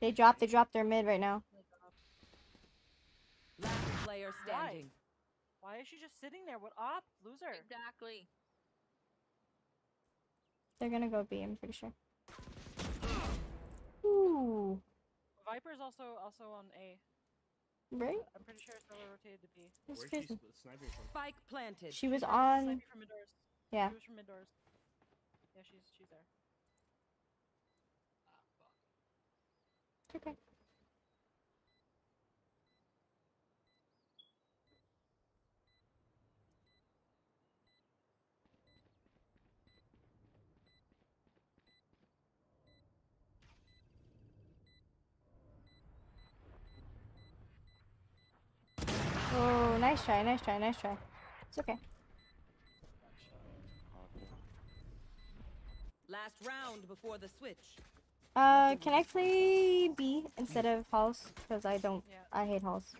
They dropped. They dropped their mid right now. Last player standing. Why is she just sitting there? What up? Loser. Exactly. They're gonna go B. I'm pretty sure. Ooh. Viper's also also on A. Right? I'm pretty sure it's over rotated to B. That's Where's she crazy. sp- sniping from? Spike planted. She was on. sniping from mid doors. Yeah. She was from mid doors. Yeah, she's she's there. Ah, fuck. It's okay. Oh, nice try, nice try, nice try. It's okay. Last round before the switch. Uh, can I play B instead of halls? Because I don't, Yeah. I hate halls.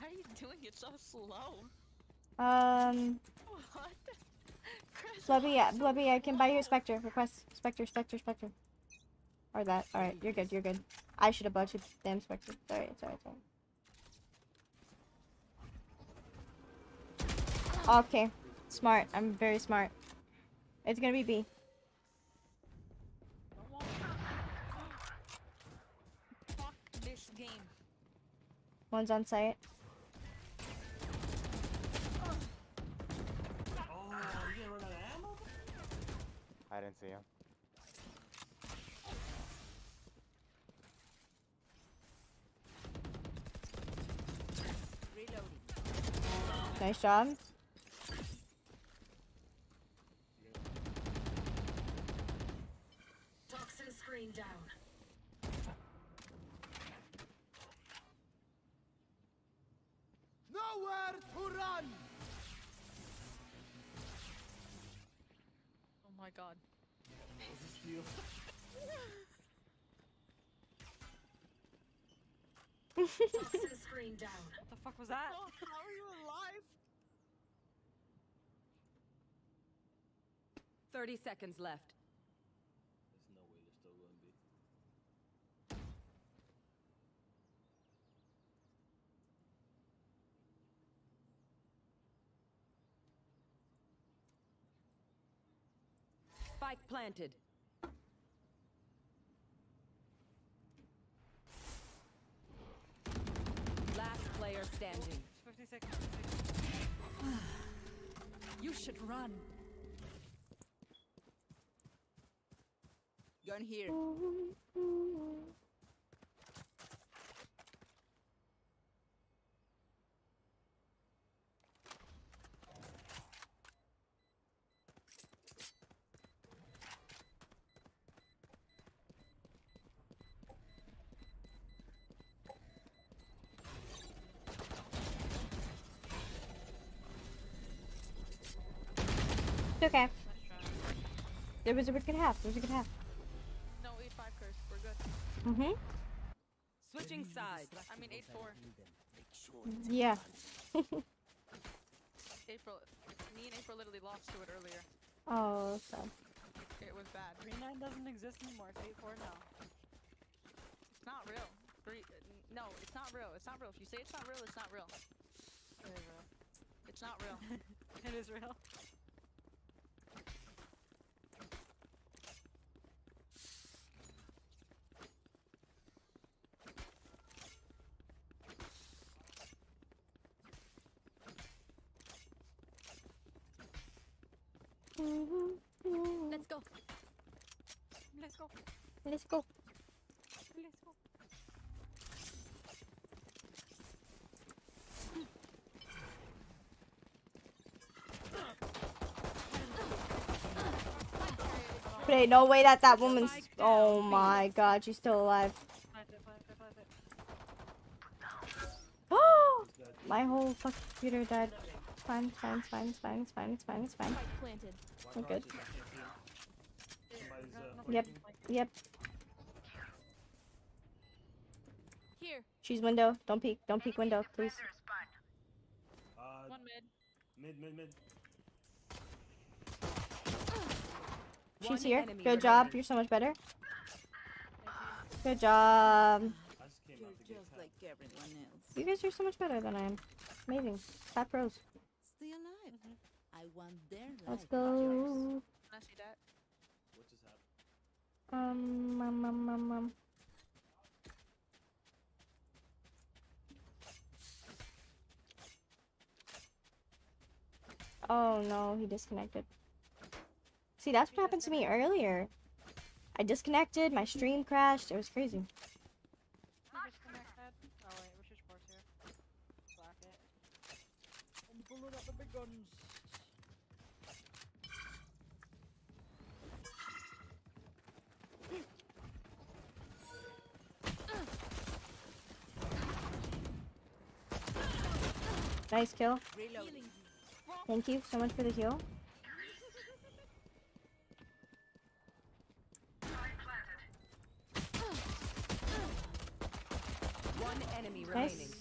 How are you doing it so slow? Um, What? Blubby, yeah, Blubby, I can buy you a Spectre. Request Spectre, Spectre, Spectre. Or that. Alright, you're good, you're good. I should have bought you damn Spectre. Sorry, sorry, sorry. Okay. Smart. I'm very smart. It's gonna be B. Fuck this game. One's on site. Oh, you gonna run out of ammo? I didn't see him. Nice job. Toxin screen down. Nowhere to run! Oh my god. What's this feel? Toxin screen down. What the fuck was that? Oh, how are you alive? 30 seconds left. There's no way they're still going to be. Spike planted. Last player standing. 56. 56. You should run. Gun here. Okay. There was a good half. There was a good half. Mm-hmm. Switching sides. I mean 8-4. Yeah. April. Me and April literally lost to it earlier. Oh, so. It was bad. Green 9 doesn't exist anymore. It's 8 4 now. It's not real. Three, no, it's not real. It's not real. If you say it's not real, it's not real. It is real. It's not real. It is real. Let's go. Let's go. Let's go. Let's go. But ain't no way that that woman's. Oh my god, she's still alive. Oh! My whole fucking computer died. It's fine, it's fine, it's fine, it's fine, it's fine, it's fine, it's fine. planted. We're good. Yep, yep. Here. She's window. Don't peek. Don't peek window, please. One mid. Mid, mid, mid. She's here. Good job. remaining. You're so much better. Good job. I just came out to get tapped. everyone else. You guys are so much better than I am. Amazing. Top pros. Stay alive. I want their Let's life, not yours. go. Can I see that? What just happened? Um, um, um, um, um. Oh no, he disconnected. See, that's what happened to me earlier. I disconnected, my stream crashed, it was crazy. Nice kill. Thank you so much for the heal. One enemy Nice. remaining.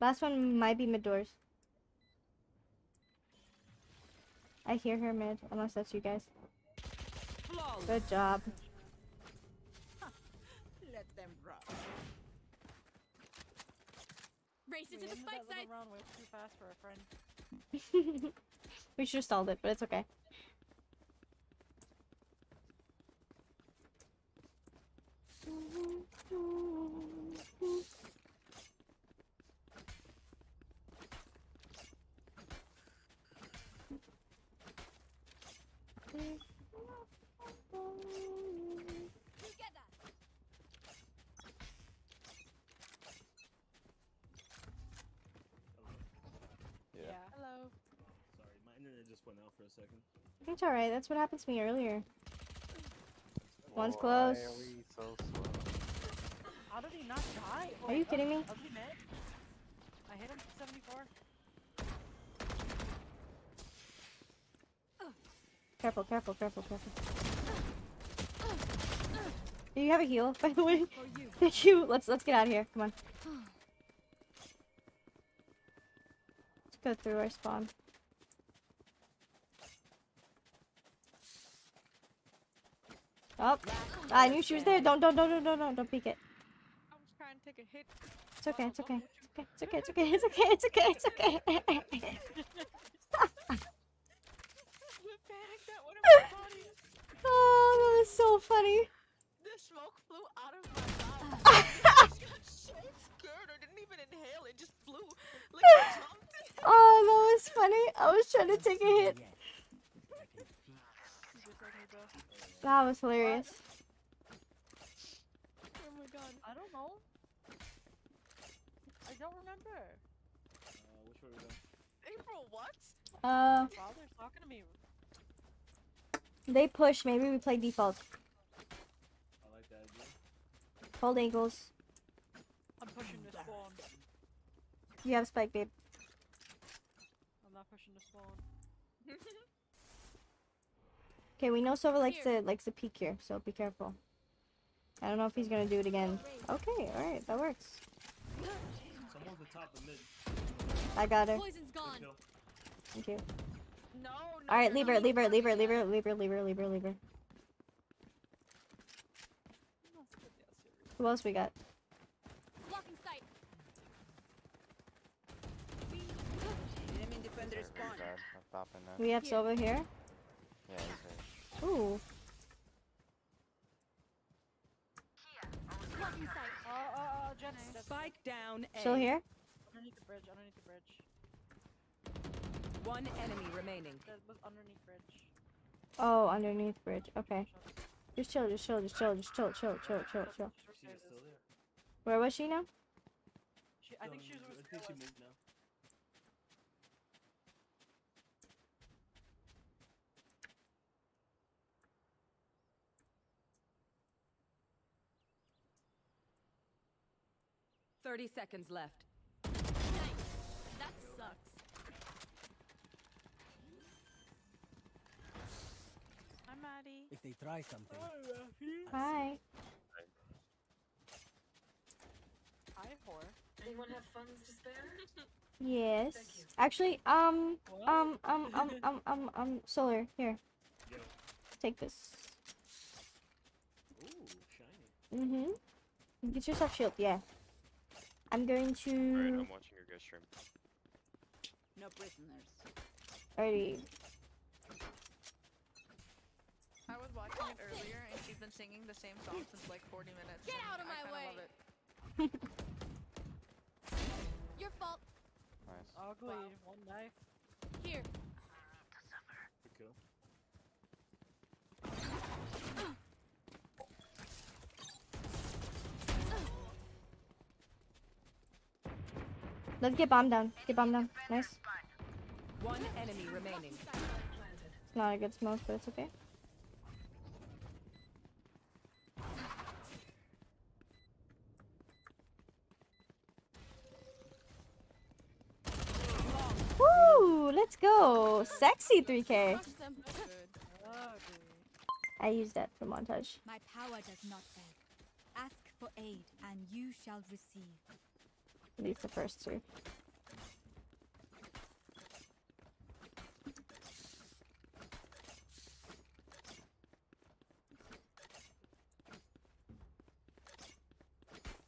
Last one might be mid doors. I hear her mid, unless that's you guys. Flawless. Good job. Let them rock. Race into the spike site. Round way too fast for a friend. we should have stalled it, but it's okay. Yeah. Hello. Sorry, my internet just went out for a second. It's alright, that's what happened to me earlier. One's Why close. are we so slow? How did he not die? Are you kidding me? Ugly mid. I hit him for 74. Careful, careful, careful, careful. Do you have a heal, by the way? Thank you. Let's let's get out of here. Come on. Let's go through our spawn. Oh, ah, I knew she was there. Don't, don't, don't, don't, don't, don't, don't peek it. I was trying to take a hit. It's okay, it's okay, it's okay, it's okay, it's okay, it's okay, it's okay, it's okay. The panic that went in my body. oh, that was so funny. The smoke flew out of my mouth. I just got so scared. I didn't even inhale. It just flew. Like. Oh, that was funny. I was trying to take a hit. Just like me, bro. That was hilarious. Oh my god. I don't know. I don't remember. Uh, which way we going? April, what? Uh, Father's talking to me. they push. Maybe we play default. I like that idea. Hold ankles. I'm pushing this spawn. You have spike, babe. I'm not pushing the spawn. Okay, we know Silver likes to likes to peek here, so be careful. I don't know if he's gonna do it again. Okay, all right, that works. Someone's the top of mid. I got her. Poison's gone. Thank you. No, no. All right, you're leave not her, leave her, supposed leave her, leave her, leave her, leave her, leave her, leave her. Let's get that serious. Who else we got? Blocking sight. Enemy defender spawn. dead. I'm stopping that. We have Sova here. Yeah, he's there. Ooh, Uh, uh, uh, Jett's. That's Spike down A. still here. underneath the bridge, underneath the bridge. One enemy remaining. That was underneath bridge. Oh, underneath bridge. Okay, just chill, just chill, just chill, just chill, chill, chill, chill, chill. She is still there. Where was she now? She, I think she was I think she moved now. Thirty seconds left. That sucks. Hi, Maddie. If they try something, Hi. Hi, whore. Anyone have funds to spare? Yes. Actually, um, What? um, um, um, um, um, um, solar. Here, Yo. take this. Ooh, shiny. Mm-hmm. Get yourself shield. Yeah. I'm going to. Alright, I'm watching your guys stream. No prisoners. already. I was watching it earlier and she's been singing the same song since like 40 minutes. Get out of I my kinda way. Love it. Your fault. Nice. Ugly. One knife. Here. Let's get bomb down. Get bomb down. Nice. One enemy remaining. It's not a good smoke, but it's okay. Woo! Let's go. Sexy 3K. Crush them. Ugly. I use that for montage. My power does not beg. Ask for aid, and you shall receive. At least the first two.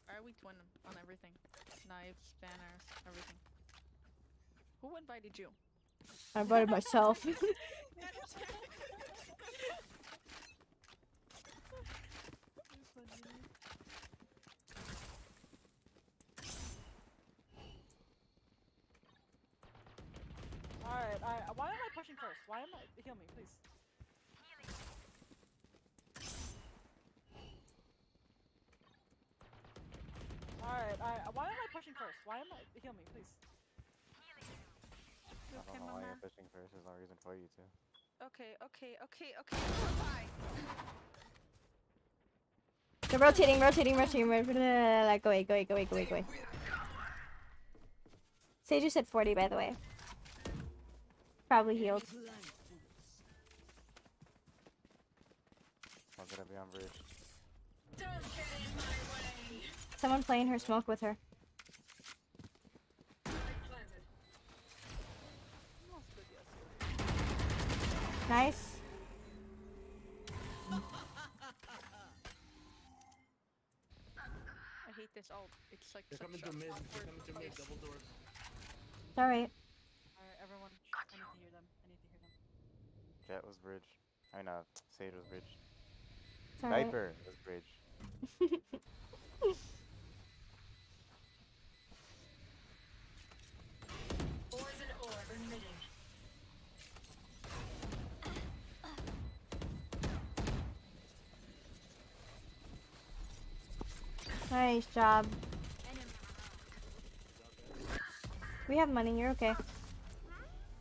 Are we twin on everything? Knives, banners, everything. Who invited you? I bought it myself. Alright, alright. Why am I pushing first? Why am I? Heal me, please. Alright, alright. Why am I pushing first? Why am I? Heal me, please. I don't know why you're fishing first. There's no reason for you to. Okay, okay, okay, okay. Bye. They're rotating, rotating, rotating, rotating. Like, go away, go away, go away, go away, go away. Sage just said 40, by the way. Probably healed. I'm gonna be on bridge. Don't get in my way. Someone playing her smoke with her. Planted. That's good, yes. Nice. I hate this ult. It's like They're such coming a to mid. They're coming to mid. Double door. It's alright. Alright, everyone. shh, I need to hear them. I need to hear them. Jett was bridge. I know. Uh, Sage was bridge. It's alright. Viper was bridge. Poison orb emitting. Nice job. We have money, you're okay.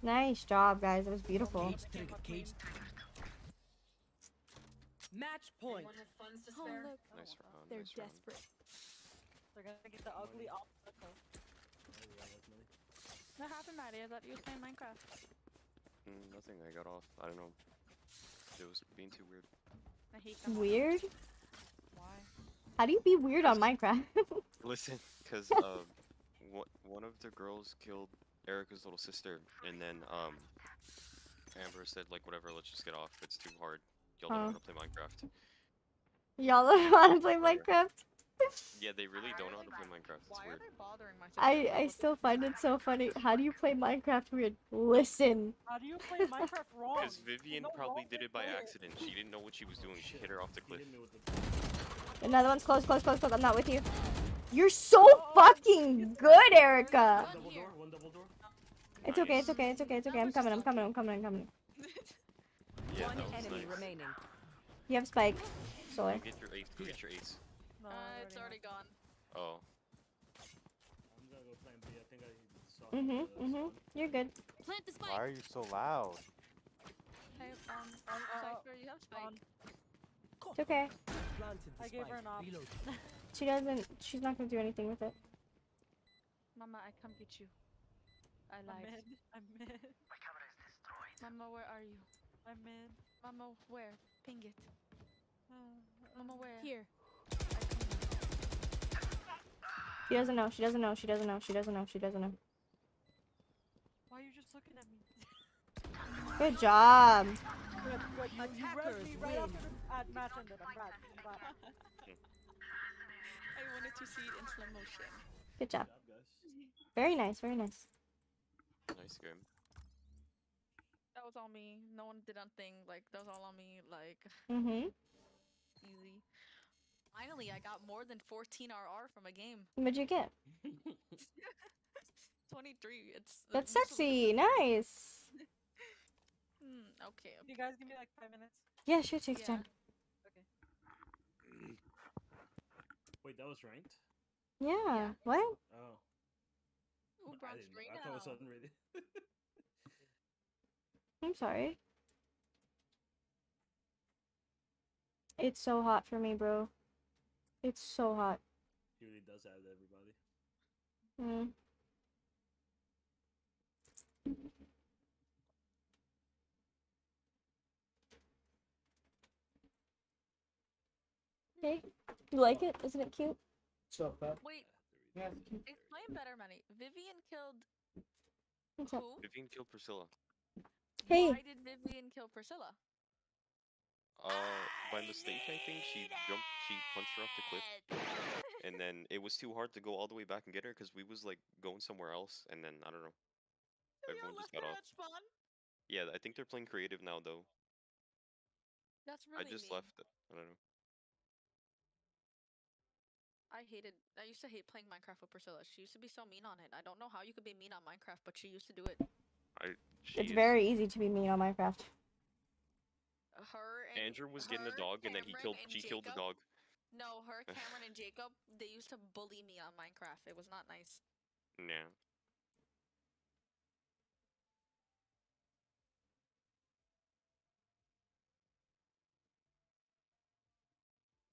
Nice job, guys. That was beautiful. Match point. Anyone have funds to Oh, look. Nice round. They're nice round. desperate. They're gonna get the ugly opposite. Yeah, that's money. What happened, Maddie? I thought you were playing Minecraft. Mm, nothing. I got off. I don't know. It was being too weird. I hate them. Weird? Why? How do you be weird on Minecraft? Listen, because um, one one of the girls killed Erica's little sister, and then um, Amber said like, whatever, let's just get off. It's too hard. Y'all don't know Oh. how to play Minecraft. Y'all don't want to play Minecraft? Yeah, they really don't know how to play Minecraft. It's Why are weird. they bothering my sister? I, I still find it so funny. How do you play Minecraft weird? Listen. How do you play Minecraft wrong? Because Vivian no probably did it by to play it. accident. She didn't know what she was doing. She hit her off the cliff. hit me with the. Another one's close, close, close, close. I'm not with you. You're so fucking good, Erica. One double door. One double door. It's okay, it's okay, it's okay, it's okay. I'm coming, I'm coming, I'm coming, I'm coming. Yeah, One enemy nice. remaining. You have spike. Solar. You get your ace. You get your ace. No, Uh, it's already gone. Oh. I'm gonna go plan B. I think I saw. Mhm, the mhm. spawn. You're good. Plant the spike. Why are you so loud? Hey, um, Uh, uh, Cypher, you have spike. on. It's okay. I gave her an op. She doesn't. She's not gonna do anything with it. Mama, I come get you. I lied. I'm lied. mid. I'm mid. Mama, where are you? I'm mid. Mama, where? Ping it. Uh, Mama, where? Here. She doesn't know. She doesn't know. She doesn't know. She doesn't know. She doesn't know. Why are you just looking at me? Good job. Good, good. You, you me right after the match ended. I'm glad. I'm glad. I wanted to see it in slow motion. Good job. Good job, guys. Very nice. Very nice. Nice game. That was all me. No one did anything. Like that was all on me. Like Mhm. easy. Finally, I got more than 14 RR from a game. What'd you get? 23. It's That's sexy. Nice. Hmm, okay. Can you guys give me like five minutes? Yeah, sure. Take your Yeah. time. Wait, that was ranked? Yeah. What? Oh. Ooh, I bronze didn't know. three I thought it was now. unrated. I'm sorry. It's so hot for me, bro. It's so hot. he really does have everybody. Mm. Hey, you like it? Isn't it cute? So Wait, Yeah. explain better, Manny. Vivian killed What's up? who? Vivian killed Priscilla. Hey. Why did Vivian kill Priscilla? Uh, by mistake, I think she jumped, she punched her off the cliff, and then it was too hard to go all the way back and get her because we was like going somewhere else, and then I don't know. Everyone just got off. spawn? Yeah, I think they're playing creative now though. That's really I just mean. left. It. I don't know. I hated. I used to hate playing Minecraft with Priscilla. She used to be so mean on it. I don't know how you could be mean on Minecraft, but she used to do it. I. She It's is- very easy to be mean on Minecraft. Uh, her and Andrew was getting a her, dog, and then he killed. and She killed the dog. No, her, Cameron, and Jacob. They used to bully me on Minecraft. It was not nice. Yeah.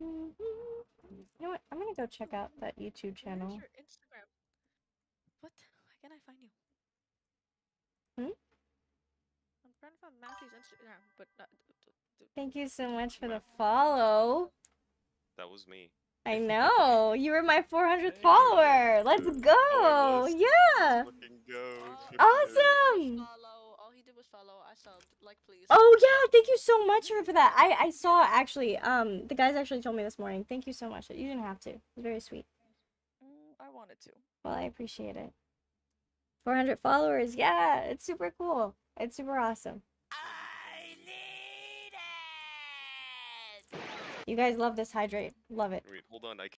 You know what? I'm gonna go check out that YouTube Where's channel. your Instagram? What? Why can't I find you? Hmm? I'm trying to find Matthew's Instagram, but not. Thank you so much for the follow. That was me. I know you were my 400th Hey. follower. Let's go! was. Yeah. Go. Awesome. Follow. All he did was follow. I subbed. Like, please. Oh yeah, thank you so much for, for that. I I saw actually. Um, the guys actually told me this morning. Thank you so much. You didn't have to. It's very sweet. Mm, I wanted to. Well, I appreciate it. 400 followers. Yeah, it's super cool. It's super awesome. You guys love this hydrate. Love it. Wait, hold on. I